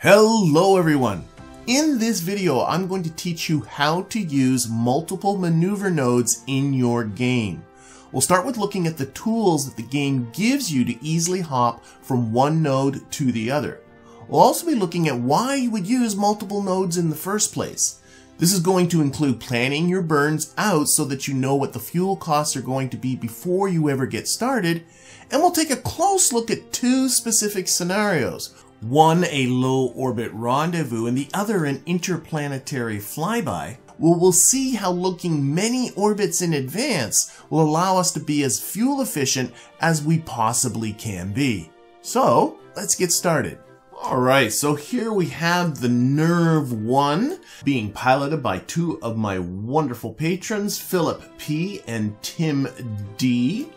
Hello everyone! In this video, I'm going to teach you how to use multiple maneuver nodes in your game. We'll start with looking at the tools that the game gives you to easily hop from one node to the other. We'll also be looking at why you would use multiple nodes in the first place. This is going to include planning your burns out so that you know what the fuel costs are going to be before you ever get started, and we'll take a close look at two specific scenarios one a low orbit rendezvous and the other an interplanetary flyby, well, we'll see how looking many orbits in advance will allow us to be as fuel efficient as we possibly can be. So, let's get started. Alright, so here we have the Nerve 1 being piloted by two of my wonderful patrons, Philip P. and Tim D.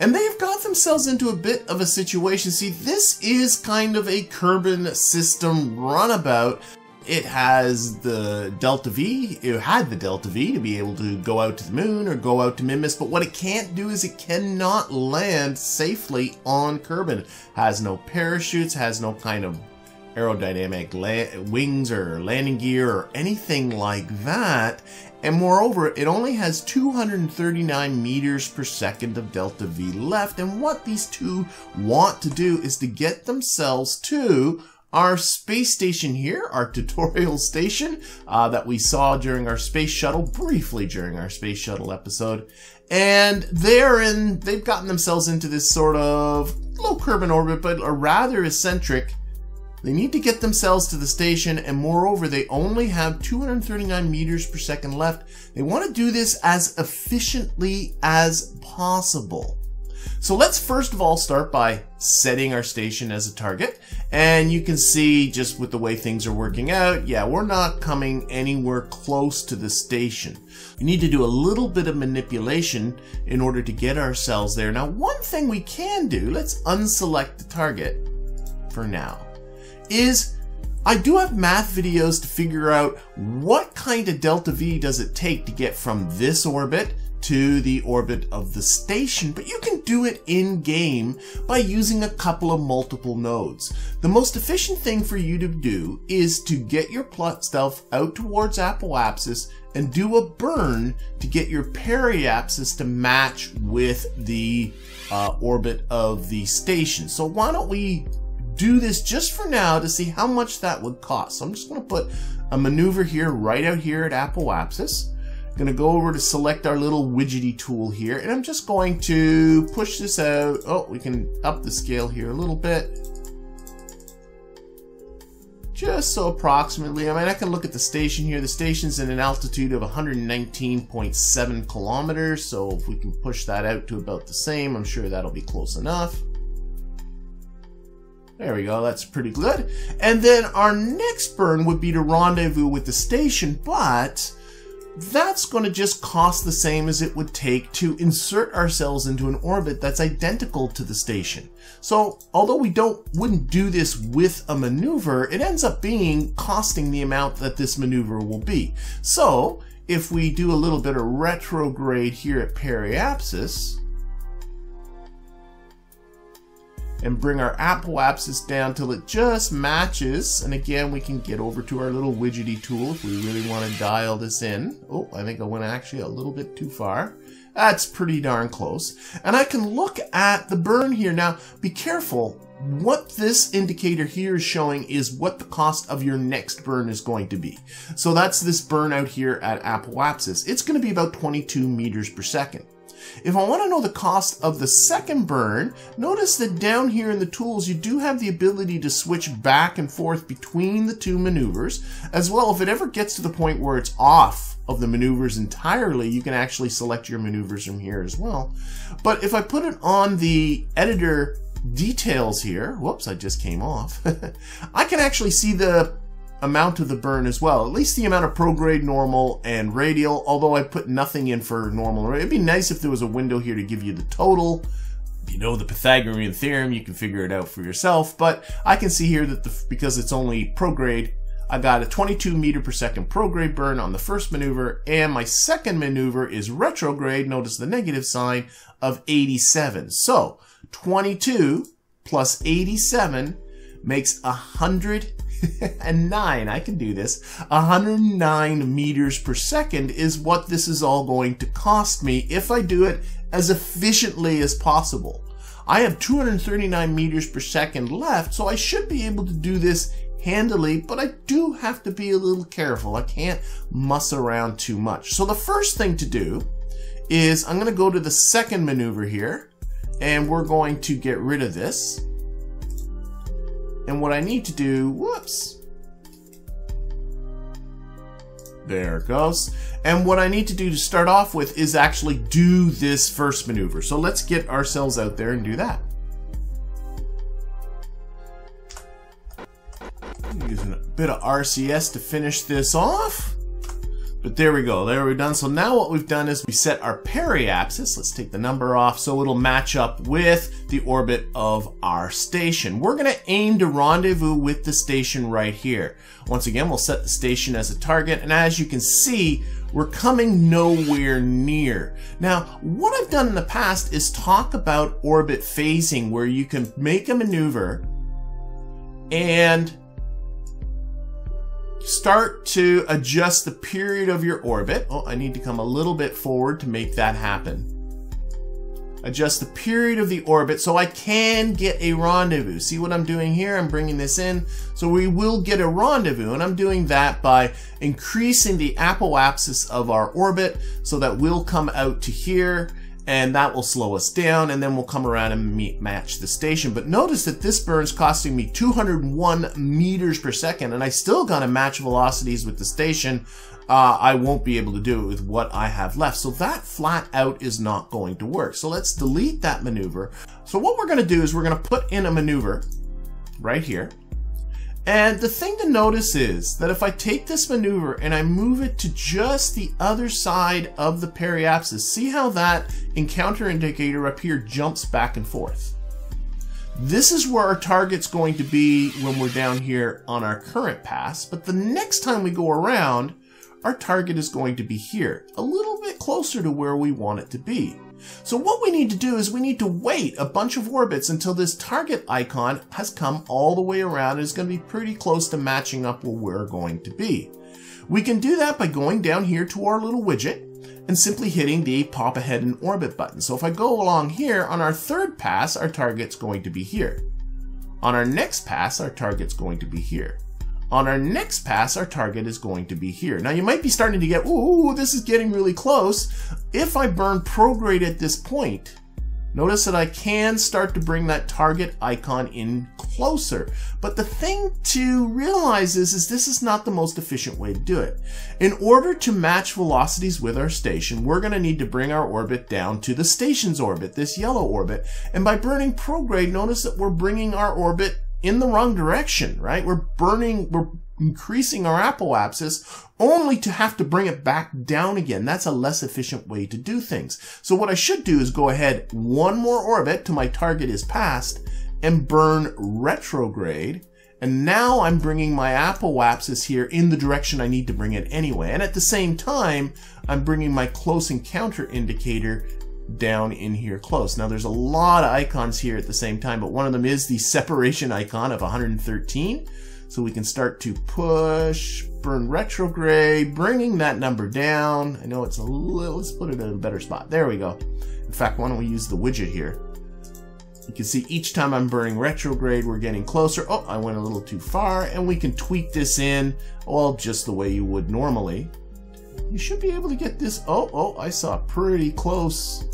And they've got themselves into a bit of a situation. See, this is kind of a Kerbin system runabout. It has the Delta V, it had the Delta V to be able to go out to the moon or go out to Minmus, but what it can't do is it cannot land safely on Kerbin. Has no parachutes, has no kind of aerodynamic wings or landing gear or anything like that. And moreover, it only has 239 meters per second of delta V left. And what these two want to do is to get themselves to our space station here, our tutorial station uh, that we saw during our space shuttle, briefly during our space shuttle episode. And they're in, they've gotten themselves into this sort of low Kerbin orbit, but a rather eccentric they need to get themselves to the station, and moreover, they only have 239 meters per second left. They want to do this as efficiently as possible. So let's first of all start by setting our station as a target. And you can see just with the way things are working out, yeah, we're not coming anywhere close to the station. We need to do a little bit of manipulation in order to get ourselves there. Now, one thing we can do, let's unselect the target for now is I do have math videos to figure out what kind of delta V does it take to get from this orbit to the orbit of the station, but you can do it in game by using a couple of multiple nodes. The most efficient thing for you to do is to get your plot stuff out towards apoapsis and do a burn to get your periapsis to match with the uh, orbit of the station. So why don't we do this just for now to see how much that would cost. So I'm just going to put a maneuver here right out here at Apoapsis. I'm going to go over to select our little widgety tool here, and I'm just going to push this out. Oh, we can up the scale here a little bit. Just so approximately, I mean, I can look at the station here. The station's at an altitude of 119.7 kilometers, so if we can push that out to about the same, I'm sure that'll be close enough. There we go, that's pretty good. And then our next burn would be to rendezvous with the station, but that's going to just cost the same as it would take to insert ourselves into an orbit that's identical to the station. So although we don't wouldn't do this with a maneuver, it ends up being costing the amount that this maneuver will be. So if we do a little bit of retrograde here at periapsis, and bring our Apple apoapsis down till it just matches. And again, we can get over to our little widgety tool if we really want to dial this in. Oh, I think I went actually a little bit too far. That's pretty darn close. And I can look at the burn here. Now, be careful. What this indicator here is showing is what the cost of your next burn is going to be. So that's this burn out here at apoapsis. It's going to be about 22 meters per second. If I want to know the cost of the second burn, notice that down here in the tools, you do have the ability to switch back and forth between the two maneuvers. As well, if it ever gets to the point where it's off of the maneuvers entirely, you can actually select your maneuvers from here as well. But if I put it on the editor details here, whoops, I just came off, I can actually see the amount of the burn as well. At least the amount of prograde, normal, and radial, although I put nothing in for normal. It'd be nice if there was a window here to give you the total. If you know the Pythagorean theorem, you can figure it out for yourself, but I can see here that the, because it's only prograde, I got a 22 meter per second prograde burn on the first maneuver, and my second maneuver is retrograde, notice the negative sign, of 87. So, 22 plus 87 makes hundred and nine, I can do this, 109 meters per second is what this is all going to cost me if I do it as efficiently as possible. I have 239 meters per second left, so I should be able to do this handily, but I do have to be a little careful. I can't muss around too much. So the first thing to do is I'm going to go to the second maneuver here, and we're going to get rid of this. And what I need to do, whoops. There it goes. And what I need to do to start off with is actually do this first maneuver. So let's get ourselves out there and do that. Using a bit of RCS to finish this off. But there we go, there we're done. So now what we've done is we set our periapsis, let's take the number off so it'll match up with the orbit of our station. We're gonna aim to rendezvous with the station right here. Once again, we'll set the station as a target, and as you can see, we're coming nowhere near. Now, what I've done in the past is talk about orbit phasing, where you can make a maneuver and start to adjust the period of your orbit. Oh, I need to come a little bit forward to make that happen. Adjust the period of the orbit so I can get a rendezvous. See what I'm doing here? I'm bringing this in. So we will get a rendezvous and I'm doing that by increasing the apoapsis of our orbit so that we'll come out to here and that will slow us down and then we'll come around and meet, match the station. But notice that this burn's costing me 201 meters per second and I still got to match velocities with the station. Uh, I won't be able to do it with what I have left. So that flat out is not going to work. So let's delete that maneuver. So what we're to do is we're to put in a maneuver right here. And the thing to notice is that if I take this maneuver and I move it to just the other side of the periapsis, see how that encounter indicator up here jumps back and forth. This is where our target's going to be when we're down here on our current pass, but the next time we go around, our target is going to be here, a little bit closer to where we want it to be. So what we need to do is we need to wait a bunch of orbits until this target icon has come all the way around and is going to be pretty close to matching up where we're going to be. We can do that by going down here to our little widget and simply hitting the pop ahead and orbit button. So if I go along here, on our third pass, our target's going to be here. On our next pass, our target's going to be here. On our next pass, our target is going to be here. Now you might be starting to get, ooh, this is getting really close. If I burn prograde at this point, notice that I can start to bring that target icon in closer. But the thing to realize is, is this is not the most efficient way to do it. In order to match velocities with our station, we're going to need to bring our orbit down to the station's orbit, this yellow orbit. And by burning prograde, notice that we're bringing our orbit in the wrong direction, right? We're burning, we're increasing our apoapsis only to have to bring it back down again. That's a less efficient way to do things. So what I should do is go ahead one more orbit till my target is passed and burn retrograde. And now I'm bringing my apoapsis here in the direction I need to bring it anyway. And at the same time, I'm bringing my close encounter indicator down in here close. Now there's a lot of icons here at the same time, but one of them is the separation icon of 113. So we can start to push, burn retrograde, bringing that number down. I know it's a little, let's put it in a better spot. There we go. In fact, why don't we use the widget here? You can see each time I'm burning retrograde, we're getting closer. Oh, I went a little too far, and we can tweak this in, well, just the way you would normally. You should be able to get this. Oh, oh, I saw pretty close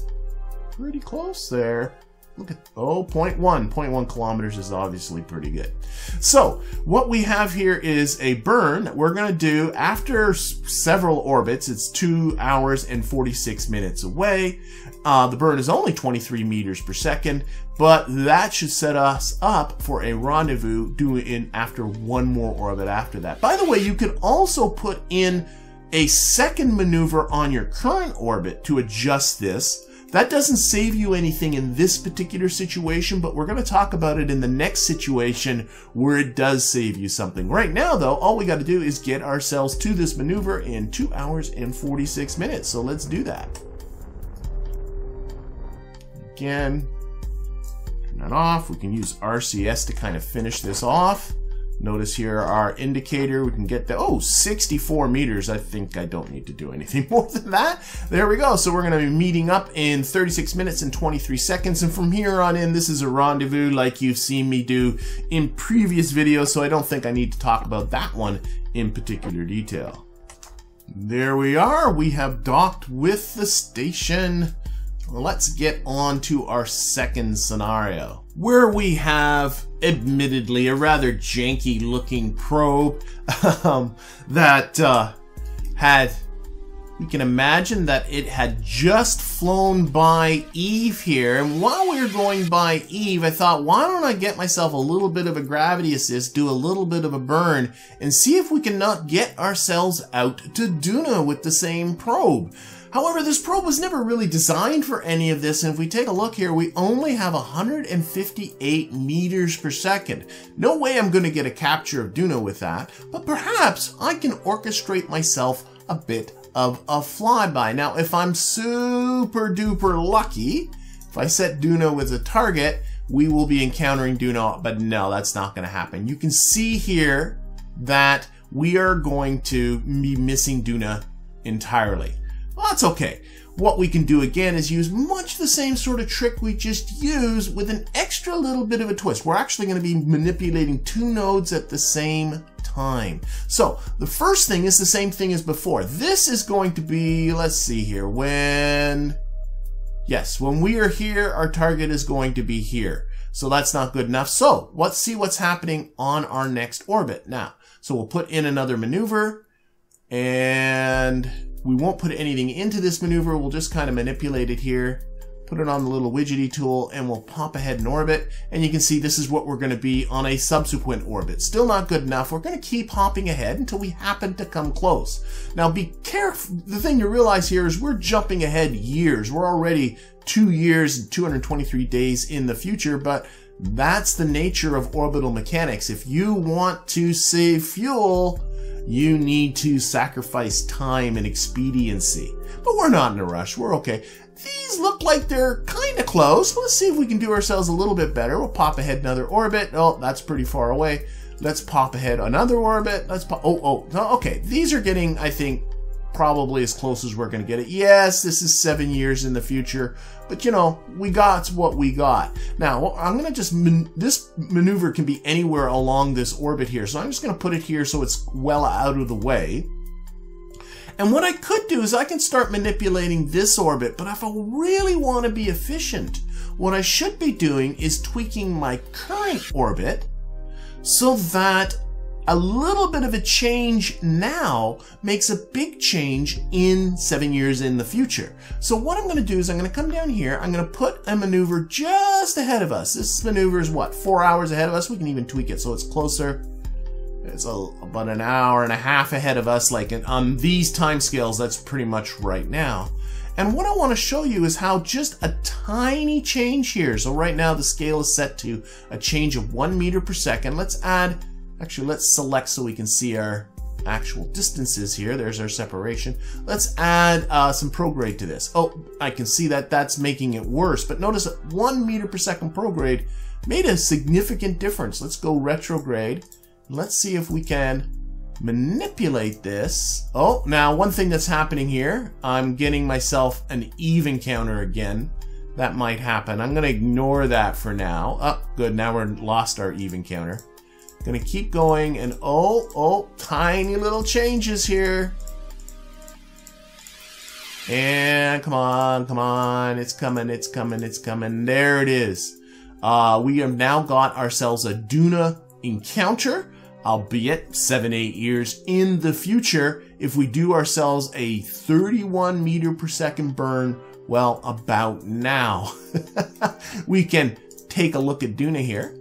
pretty close there. Look at, oh, 0.1. 0.1 kilometers is obviously pretty good. So what we have here is a burn that we're going to do after several orbits. It's two hours and 46 minutes away. Uh, the burn is only 23 meters per second, but that should set us up for a rendezvous doing in after one more orbit after that. By the way, you can also put in a second maneuver on your current orbit to adjust this. That doesn't save you anything in this particular situation, but we're going to talk about it in the next situation where it does save you something. Right now, though, all we got to do is get ourselves to this maneuver in 2 hours and 46 minutes. So let's do that. Again, turn that off. We can use RCS to kind of finish this off. Notice here our indicator, we can get the, oh, 64 meters. I think I don't need to do anything more than that. There we go. So we're going to be meeting up in 36 minutes and 23 seconds. And from here on in, this is a rendezvous like you've seen me do in previous videos. So I don't think I need to talk about that one in particular detail. There we are. We have docked with the station. Let's get on to our second scenario, where we have, admittedly, a rather janky looking probe um, that uh, had, you can imagine that it had just flown by Eve here. And while we were going by Eve, I thought, why don't I get myself a little bit of a gravity assist, do a little bit of a burn, and see if we can not get ourselves out to Duna with the same probe. However, this probe was never really designed for any of this, and if we take a look here, we only have 158 meters per second. No way I'm going to get a capture of Duna with that, but perhaps I can orchestrate myself a bit of a flyby. Now, if I'm super duper lucky, if I set Duna with a target, we will be encountering Duna, but no, that's not going to happen. You can see here that we are going to be missing Duna entirely. Well, that's okay. What we can do again is use much the same sort of trick we just used with an extra little bit of a twist. We're actually going to be manipulating two nodes at the same time. So the first thing is the same thing as before. This is going to be, let's see here, when, yes, when we are here, our target is going to be here. So that's not good enough. So let's see what's happening on our next orbit now. So we'll put in another maneuver and we won't put anything into this maneuver. We'll just kind of manipulate it here, put it on the little widgety tool, and we'll pop ahead in orbit. And you can see this is what we're going to be on a subsequent orbit. Still not good enough. We're going to keep hopping ahead until we happen to come close. Now be careful. The thing to realize here is we're jumping ahead years. We're already two years and 223 days in the future, but that's the nature of orbital mechanics. If you want to save fuel, you need to sacrifice time and expediency. But we're not in a rush. We're okay. These look like they're kind of close. Let's see if we can do ourselves a little bit better. We'll pop ahead another orbit. Oh, that's pretty far away. Let's pop ahead another orbit. Let's pop. Oh, oh, okay. These are getting, I think, probably as close as we're going to get it. Yes, this is seven years in the future, but you know, we got what we got. Now, I'm going to just, man this maneuver can be anywhere along this orbit here, so I'm just going to put it here so it's well out of the way. And what I could do is I can start manipulating this orbit, but if I really want to be efficient, what I should be doing is tweaking my current orbit so that a little bit of a change now makes a big change in seven years in the future. So what I'm going to do is I'm going to come down here. I'm going to put a maneuver just ahead of us. This maneuver is what, four hours ahead of us? We can even tweak it so it's closer. It's a, about an hour and a half ahead of us. Like on these time scales, that's pretty much right now. And what I want to show you is how just a tiny change here. So right now the scale is set to a change of one meter per second. Let's add Actually, let's select so we can see our actual distances here. There's our separation. Let's add uh, some prograde to this. Oh, I can see that that's making it worse, but notice that one meter per second prograde made a significant difference. Let's go retrograde. Let's see if we can manipulate this. Oh, now one thing that's happening here, I'm getting myself an Eve encounter again. That might happen. I'm going to ignore that for now. Oh, good. Now we're lost our Eve encounter. Gonna keep going and oh, oh, tiny little changes here. And come on, come on, it's coming, it's coming, it's coming. There it is. Uh, we have now got ourselves a Duna encounter, albeit seven, eight years in the future. If we do ourselves a 31 meter per second burn, well, about now, we can take a look at Duna here.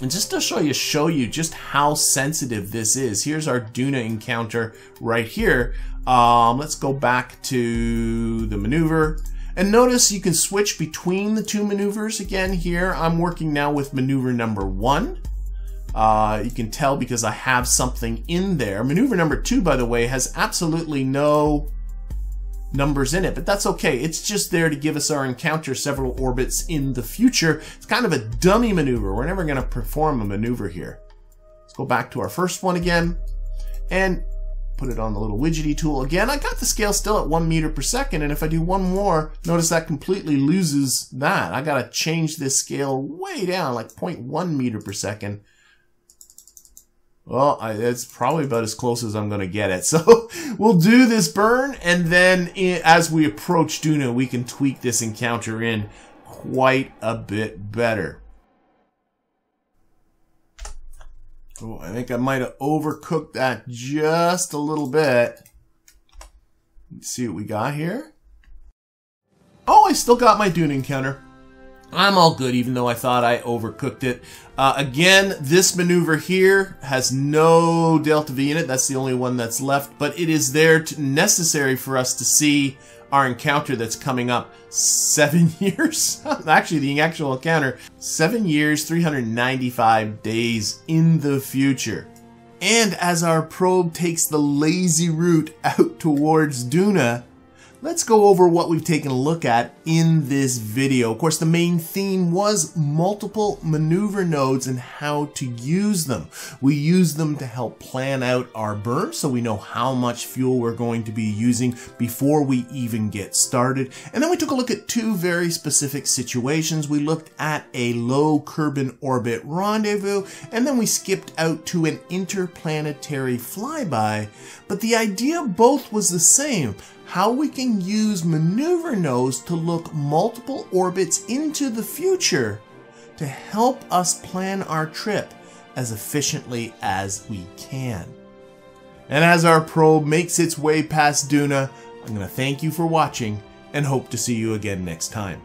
And just to show you, show you just how sensitive this is, here's our Duna encounter right here. Um, let's go back to the maneuver. And notice you can switch between the two maneuvers again here. I'm working now with maneuver number one. Uh, you can tell because I have something in there. Maneuver number two, by the way, has absolutely no numbers in it, but that's okay. It's just there to give us our encounter several orbits in the future. It's kind of a dummy maneuver. We're never going to perform a maneuver here. Let's go back to our first one again and put it on the little widgety tool again. I got the scale still at one meter per second, and if I do one more, notice that completely loses that. I got to change this scale way down, like 0.1 meter per second. Well, I, it's probably about as close as I'm going to get it. So we'll do this burn, and then as we approach Duna, we can tweak this encounter in quite a bit better. Oh, I think I might have overcooked that just a little bit. Let's see what we got here. Oh, I still got my Duna encounter. I'm all good, even though I thought I overcooked it. Uh, again, this maneuver here has no delta V in it. That's the only one that's left, but it is there to, necessary for us to see our encounter that's coming up seven years. Actually, the actual encounter, seven years, 395 days in the future. And as our probe takes the lazy route out towards Duna, let's go over what we've taken a look at in this video. Of course, the main theme was multiple maneuver nodes and how to use them. We use them to help plan out our burn so we know how much fuel we're going to be using before we even get started. And then we took a look at two very specific situations. We looked at a low Kerbin orbit rendezvous, and then we skipped out to an interplanetary flyby. But the idea both was the same how we can use maneuver nodes to look multiple orbits into the future to help us plan our trip as efficiently as we can. And as our probe makes its way past Duna, I'm going to thank you for watching and hope to see you again next time.